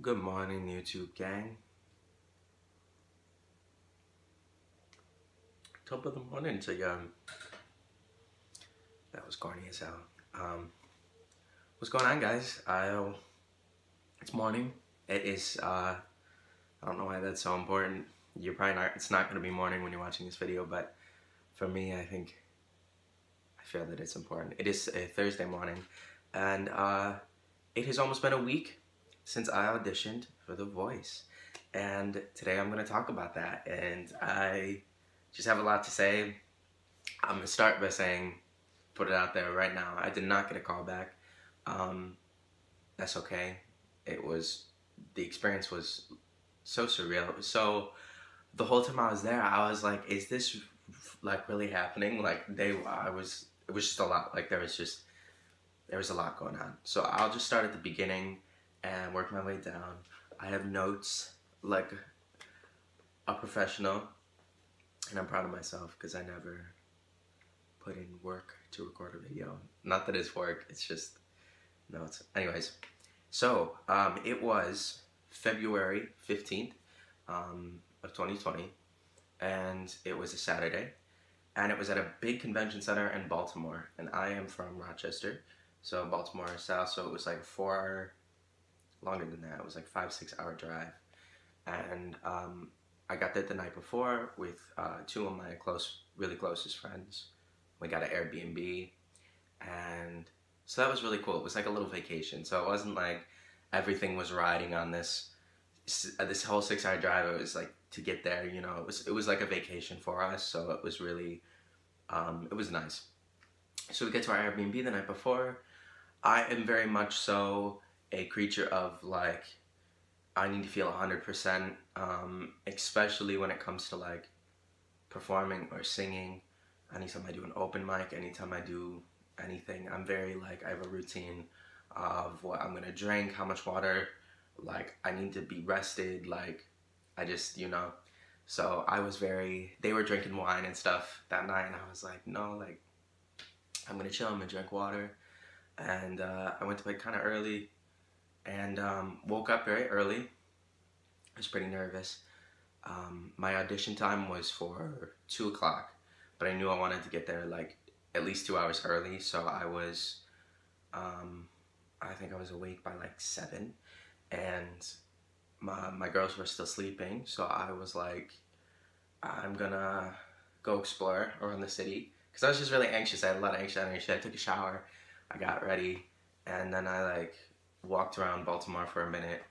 Good morning, YouTube gang. Top of the morning to you. That was corny as hell. Um, what's going on, guys? I, uh, it's morning. It is, uh, I don't know why that's so important. You're probably not, it's not going to be morning when you're watching this video, but for me, I think, I feel that it's important. It is a Thursday morning, and uh, it has almost been a week since I auditioned for The Voice. And today I'm going to talk about that. And I just have a lot to say. I'm going to start by saying, put it out there right now. I did not get a call back. Um, that's okay. It was, the experience was so surreal. So the whole time I was there, I was like, is this like really happening? Like they, I was, it was just a lot. Like there was just, there was a lot going on. So I'll just start at the beginning and work my way down. I have notes like a professional, and I'm proud of myself because I never put in work to record a video. Not that it's work, it's just notes. Anyways, so um, it was February 15th um, of 2020, and it was a Saturday, and it was at a big convention center in Baltimore, and I am from Rochester, so Baltimore South, so it was like a four hour longer than that. It was like five, six hour drive. And um, I got there the night before with uh, two of my close, really closest friends. We got an Airbnb. And so that was really cool. It was like a little vacation. So it wasn't like everything was riding on this this whole six hour drive. It was like to get there, you know, it was, it was like a vacation for us. So it was really, um, it was nice. So we get to our Airbnb the night before. I am very much so a creature of like I need to feel 100%, um, especially when it comes to like performing or singing. Anytime I do an open mic, anytime I do anything, I'm very like, I have a routine of what I'm gonna drink, how much water, like I need to be rested, like I just, you know. So I was very, they were drinking wine and stuff that night, and I was like, no, like, I'm gonna chill, I'm gonna drink water. And uh, I went to bed kind of early, and um, woke up very early. I was pretty nervous. Um, my audition time was for two o'clock, but I knew I wanted to get there like at least two hours early. So I was, um, I think I was awake by like seven, and my my girls were still sleeping. So I was like, I'm gonna go explore around the city because I was just really anxious. I had a lot of anxious energy. I took a shower, I got ready, and then I like walked around Baltimore for a minute,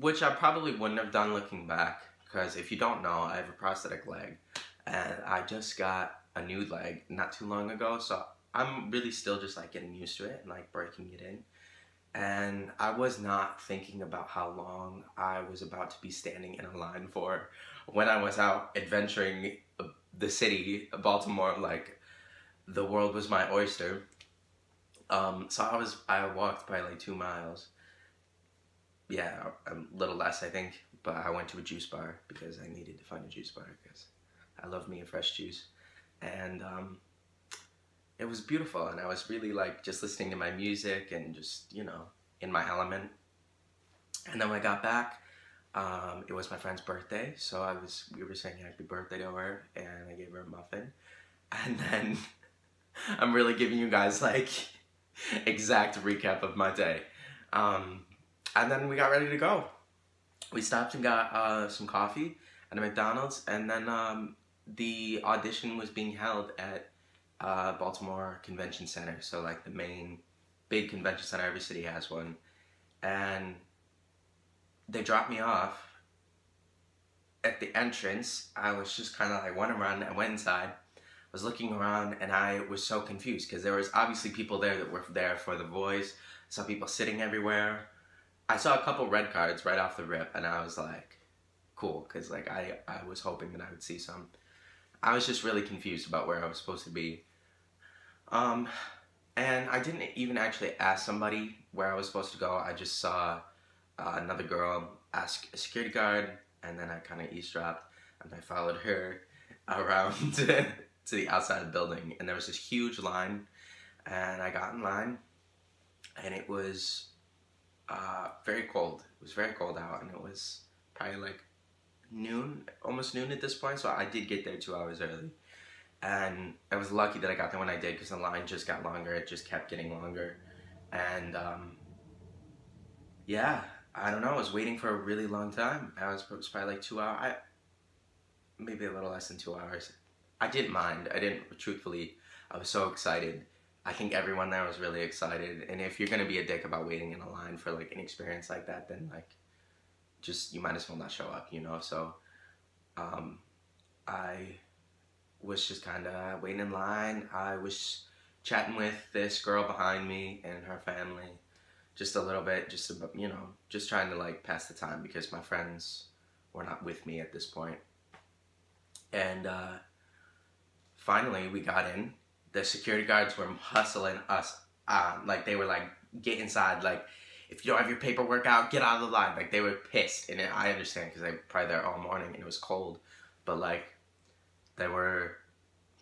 which I probably wouldn't have done looking back, because if you don't know, I have a prosthetic leg, and I just got a new leg not too long ago, so I'm really still just like getting used to it and like breaking it in. And I was not thinking about how long I was about to be standing in a line for when I was out adventuring the city, Baltimore, like the world was my oyster. Um, so I was I walked by like two miles. Yeah, a little less I think, but I went to a juice bar because I needed to find a juice bar because I love me a fresh juice, and um, it was beautiful. And I was really like just listening to my music and just you know in my element. And then when I got back, um, it was my friend's birthday, so I was we were saying happy birthday to her, and I gave her a muffin, and then I'm really giving you guys like exact recap of my day. Um, and then we got ready to go. We stopped and got uh, some coffee at a McDonald's, and then um, the audition was being held at uh, Baltimore Convention Center, so like the main big convention center. Every city has one, and they dropped me off at the entrance. I was just kind of like went around and went inside was looking around and I was so confused because there was obviously people there that were there for the. I saw people sitting everywhere. I saw a couple red cards right off the rip and I was like, cool, because like I, I was hoping that I would see some. I was just really confused about where I was supposed to be. Um, and I didn't even actually ask somebody where I was supposed to go. I just saw uh, another girl ask a security guard and then I kind of eavesdropped and I followed her around to the outside of the building and there was this huge line and I got in line and it was uh, very cold. It was very cold out, and it was probably like noon, almost noon at this point. So I did get there two hours early, and I was lucky that I got there when I did because the line just got longer. It just kept getting longer, and um, yeah, I don't know. I was waiting for a really long time. I was, was probably like two hours, maybe a little less than two hours. I didn't mind. I didn't. Truthfully, I was so excited. I think everyone there was really excited. And if you're gonna be a dick about waiting in a line for like an experience like that, then like, just you might as well not show up, you know. So, um, I was just kind of waiting in line. I was chatting with this girl behind me and her family just a little bit, just about, you know, just trying to like pass the time because my friends were not with me at this point. And uh, finally, we got in. The security guards were hustling us, um, like they were like, "Get inside!" Like, if you don't have your paperwork out, get out of the line. Like they were pissed, and I understand because they were probably there all morning and it was cold, but like they were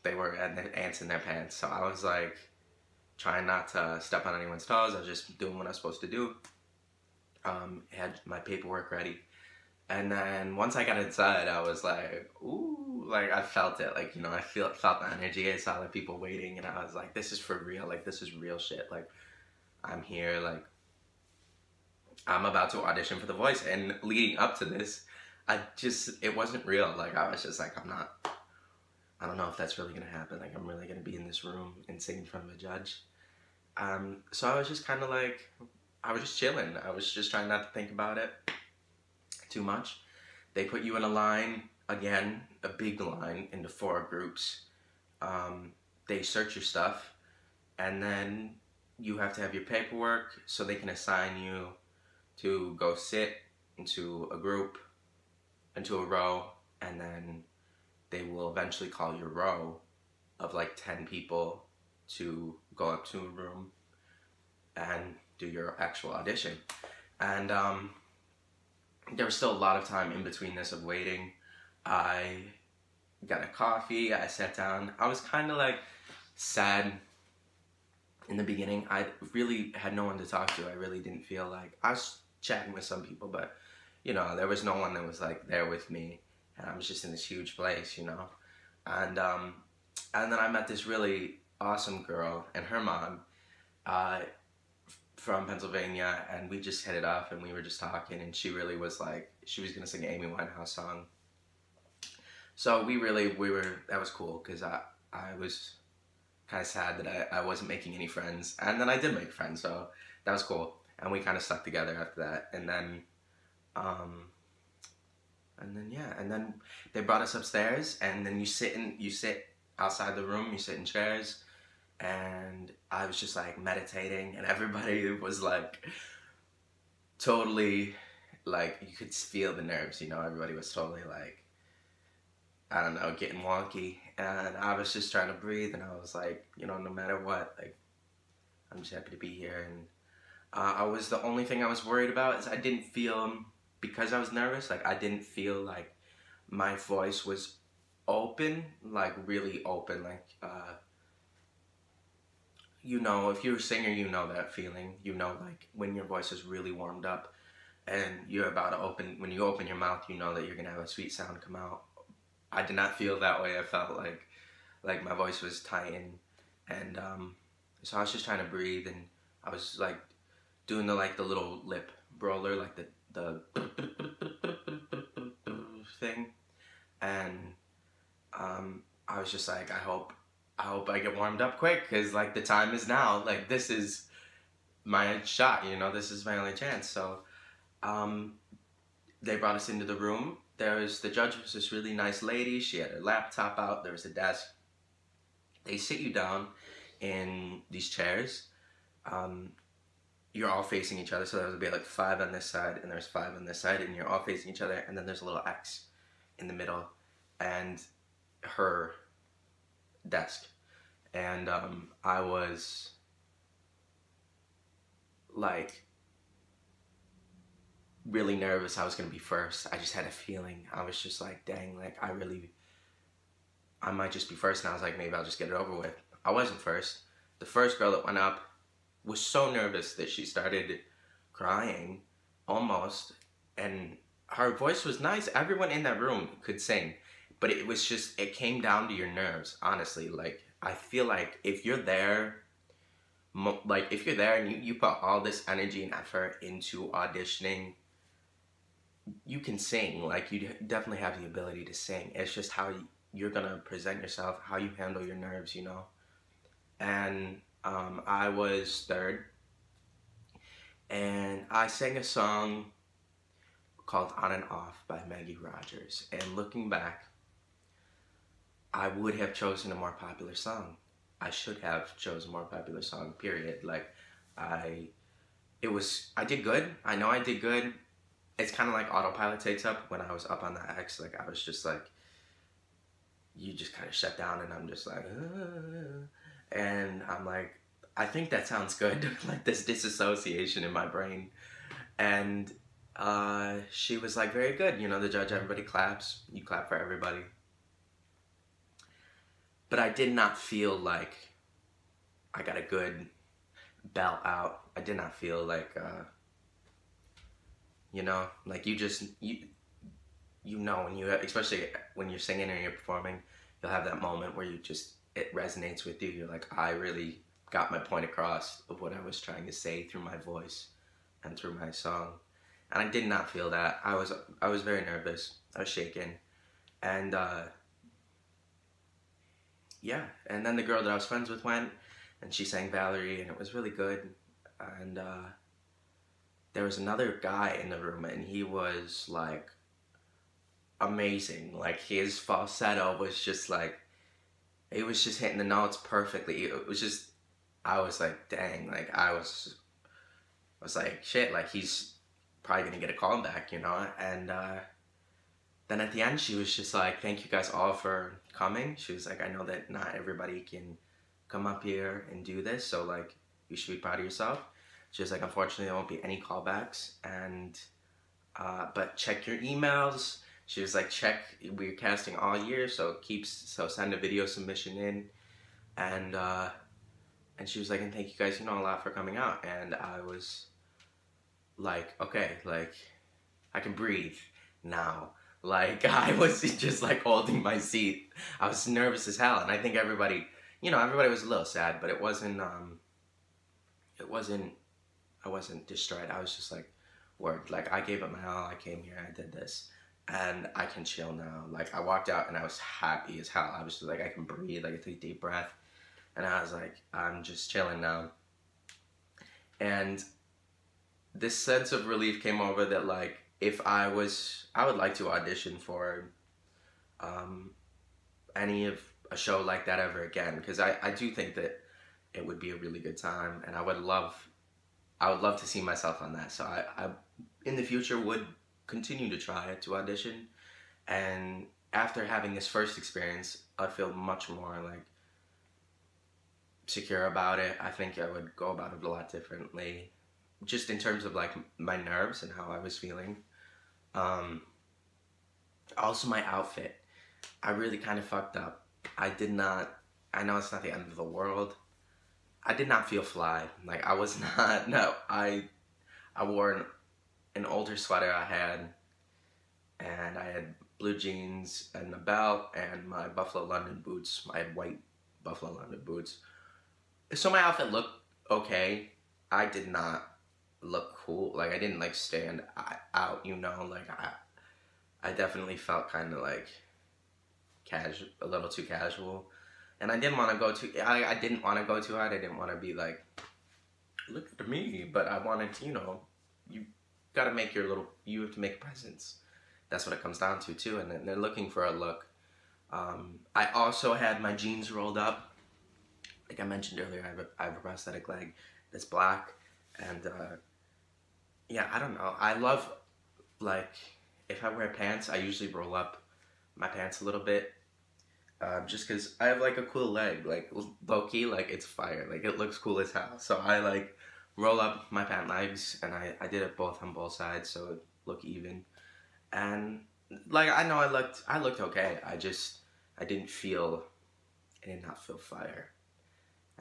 they were ants in their pants. So I was like trying not to step on anyone's toes. I was just doing what I was supposed to do. Um, had my paperwork ready. And then once I got inside, I was like, ooh, like I felt it. Like, you know, I feel felt the energy. I saw the people waiting and I was like, this is for real. Like, this is real shit. Like, I'm here. Like, I'm about to audition for The Voice. And leading up to this, I just, it wasn't real. Like, I was just like, I'm not, I don't know if that's really going to happen. Like, I'm really going to be in this room and sing in front of a judge. Um, so I was just kind of like, I was just chilling. I was just trying not to think about it too much. They put you in a line, again, a big line into four groups. Um, they search your stuff, and then you have to have your paperwork so they can assign you to go sit into a group, into a row, and then they will eventually call your row of like 10 people to go up to a room and do your actual audition. And um, there was still a lot of time in between this of waiting. I got a coffee, I sat down. I was kind of like sad in the beginning. I really had no one to talk to. I really didn't feel like I was chatting with some people, but you know, there was no one that was like there with me, and I was just in this huge place, you know. And um, and then I met this really awesome girl and her mom uh, from Pennsylvania, and we just hit it off, and we were just talking, and she really was like, she was gonna sing an Amy Winehouse song. So we really, we were, that was cool, because I, I was kind of sad that I, I wasn't making any friends, and then I did make friends, so that was cool, and we kind of stuck together after that, and then, um, and then yeah, and then they brought us upstairs, and then you sit in, you sit outside the room, you sit in chairs, and I was just like meditating, and everybody was like totally like you could feel the nerves, you know. Everybody was totally like I don't know, getting wonky, and I was just trying to breathe, and I was like, you know, no matter what, like I'm just happy to be here, and uh, I was the only thing I was worried about is I didn't feel because I was nervous, like I didn't feel like my voice was open, like really open, like. Uh, you know, if you're a singer, you know that feeling. You know, like when your voice is really warmed up and you're about to open, when you open your mouth, you know that you're gonna have a sweet sound come out. I did not feel that way. I felt like, like my voice was tight and, and um, so I was just trying to breathe and I was like doing the like the little lip roller, like the the thing, and um, I was just like, I hope I hope I get warmed up quick because like the time is now. Like this is my shot, you know, this is my only chance. So um, they brought us into the room. There was the judge was this really nice lady. She had her laptop out. There was a desk. They sit you down in these chairs. Um, you're all facing each other. So there would be like five on this side and there's five on this side and you're all facing each other. And then there's a little X in the middle. And her desk. And um, I was like really nervous I was gonna be first. I just had a feeling. I was just like, dang, like I really, I might just be first. And I was like, maybe I'll just get it over with. I wasn't first. The first girl that went up was so nervous that she started crying almost, and her voice was nice. Everyone in that room could sing, but it was just it came down to your nerves. Honestly, like I feel like if you're there, like if you're there and you, you put all this energy and effort into auditioning, you can sing. Like you definitely have the ability to sing. It's just how you're gonna present yourself, how you handle your nerves, you know. And um, I was third, and I sang a song called On and Off by Maggie Rogers. And looking back, I would have chosen a more popular song. I should have chosen a more popular song, period. Like, I, it was, I did good. I know I did good. It's kind of like autopilot takes up when I was up on the X. Like, I was just like, you just kind of shut down, and I'm just like, and I'm like, I think that sounds good. like this disassociation in my brain. And uh, she was like, very good. You know, the judge, everybody claps. You clap for everybody. But I did not feel like I got a good belt out. I did not feel like, uh, you know, like you just, you, you know, when you, especially when you're singing and you're performing, you'll have that moment where you just, it resonates with you. You're like, I really got my point across of what I was trying to say through my voice and through my song. And I did not feel that. I was I was very nervous. I was shaking. And uh, yeah, and then the girl that I was friends with went and she sang Valerie and it was really good. And uh, there was another guy in the room and he was like amazing. Like his falsetto was just like it was just hitting the notes perfectly. It was just I was like, dang, like I was, I was like, shit, like he's probably gonna get a call back, you know. And uh, then at the end, she was just like, thank you guys all for coming. She was like, I know that not everybody can come up here and do this, so like you should be proud of yourself. She was like, unfortunately, there won't be any callbacks, and uh, but check your emails. She was like, check, we're casting all year, so keeps so send a video submission in, and. Uh, and she was like, and thank you guys, you know, a lot for coming out. And I was like, okay, like, I can breathe now. Like, I was just like holding my seat. I was nervous as hell. And I think everybody, you know, everybody was a little sad, but it wasn't, um, it wasn't, I wasn't destroyed. I was just like, word, like, I gave it my all. I came here, I did this. And I can chill now. Like, I walked out and I was happy as hell. I was just like, I can breathe, like, I take a deep breath and I was like, I'm just chilling now. And this sense of relief came over that like if I was, I would like to audition for um, any of a show like that ever again because I, I do think that it would be a really good time and I would love I would love to see myself on that so I, I in the future would continue to try to audition and after having this first experience I feel much more like secure about it. I think I would go about it a lot differently, just in terms of like my nerves and how I was feeling. Um, also, my outfit. I really kind of fucked up. I did not. I know it's not the end of the world. I did not feel fly. Like I was not. No, I. I wore an, an older sweater I had, and I had blue jeans and a belt and my Buffalo London boots. I had white Buffalo London boots so my outfit looked okay. I did not look cool. Like I didn't like stand out, you know. Like I, I definitely felt kind of like casual, a little too casual, and I didn't want to go too. I, I didn't want to go too hard. I didn't want to be like, look at me. But I wanted to, you know, you got to make your little. You have to make presence. That's what it comes down to too. And they're looking for a look. Um, I also had my jeans rolled up like I mentioned earlier, I have a, I have a prosthetic leg that's black, and uh, yeah, I don't know. I love like if I wear pants, I usually roll up my pants a little bit, uh, just because I have like a cool leg, like low key, like it's fire, like it looks cool as hell. So I like roll up my pant legs, and I I did it both on both sides, so it look even, and like I know I looked I looked okay. I just I didn't feel I did not feel fire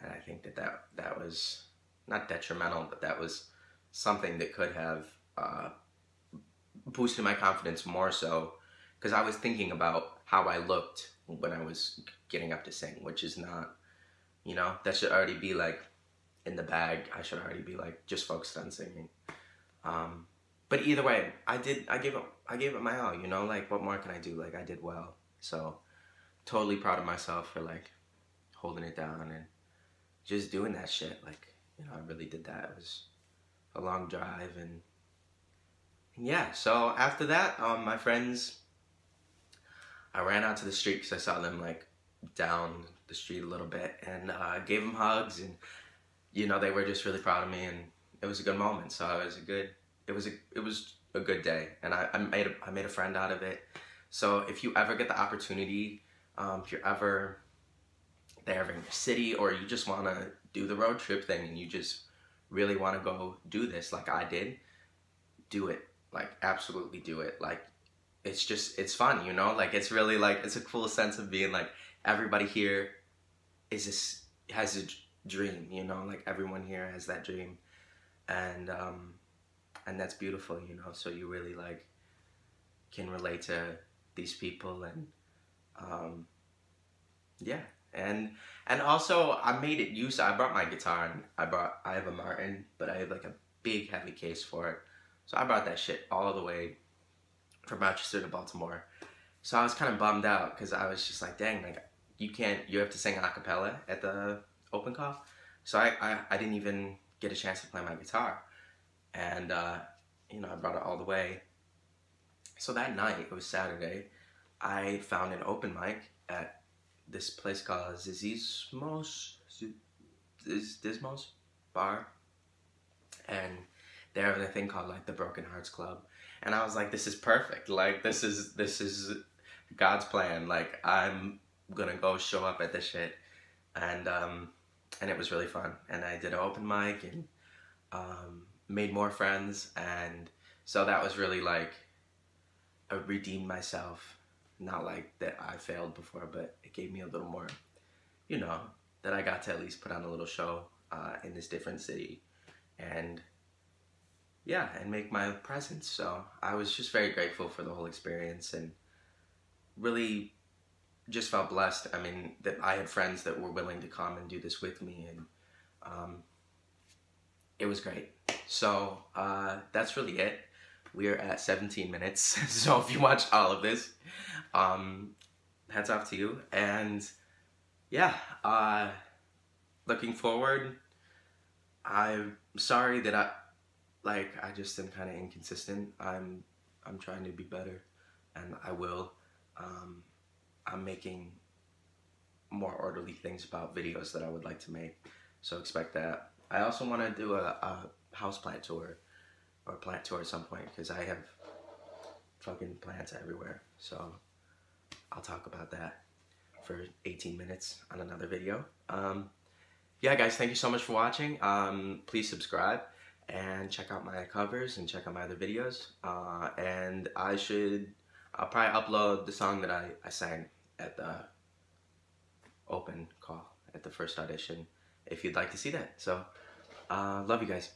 and I think that that, that was not detrimental, but that was something that could have uh, boosted my confidence more so because I was thinking about how I looked when I was getting up to sing, which is not, you know, that should already be like in the bag. I should already be like just focused on singing. Um, but either way, I did. I gave it. I gave it my all. You know, like what more can I do? Like I did well. So totally proud of myself for like holding it down and just doing that shit. Like you know, I really did that. It was a long drive and, and yeah. So after that, um, my friends. I ran out to the street because I saw them like down the street a little bit and uh, gave them hugs and you know they were just really proud of me and it was a good moment. So it was a good it was a it was a good day, and I, I made a, I made a friend out of it. So if you ever get the opportunity, um, if you're ever there in your city, or you just want to do the road trip thing, and you just really want to go do this, like I did, do it. Like absolutely do it. Like it's just it's fun, you know. Like it's really like it's a cool sense of being like everybody here is this has a dream, you know. Like everyone here has that dream, and um, and that's beautiful, you know. So you really like can relate to these people and um, yeah, and and also I made it use. I brought my guitar and I brought I have a Martin, but I have like a big heavy case for it. So I brought that shit all the way from Rochester to Baltimore. So I was kind of bummed out because I was just like, dang, like you can't, you have to sing a cappella at the open call. So I, I, I didn't even get a chance to play my guitar and uh, you know I brought it all the way. So that night, it was Saturday, I found an open mic at this place called Zissimos, Dismos Bar, and they have a thing called like the Broken Hearts Club, and I was like, this is perfect. Like this is this is God's plan. Like I'm gonna go show up at this shit, and um, and it was really fun. And I did an open mic and um, made more friends and so that was really like I redeemed myself not like that I failed before but it gave me a little more you know that I got to at least put on a little show uh, in this different city and yeah and make my presence. So I was just very grateful for the whole experience and really just felt blessed. I mean that I had friends that were willing to come and do this with me and um, it was great. So uh, that's really it. We're at 17 minutes. so if you watch all of this, um, hats off to you. And yeah, uh, looking forward. I'm sorry that I, like, I just am kind of inconsistent. I'm, I'm trying to be better, and I will. Um, I'm making more orderly things about videos that I would like to make. So expect that. I also want to do a, a house plant tour or plant tour at some point because I have fucking plants everywhere. So I'll talk about that for 18 minutes on another video. Um, yeah, guys, thank you so much for watching. Um, please subscribe and check out my covers and check out my other videos. Uh, and I should, I'll probably upload the song that I, I sang at the open call at the first audition if you'd like to see that. So, uh, love you guys.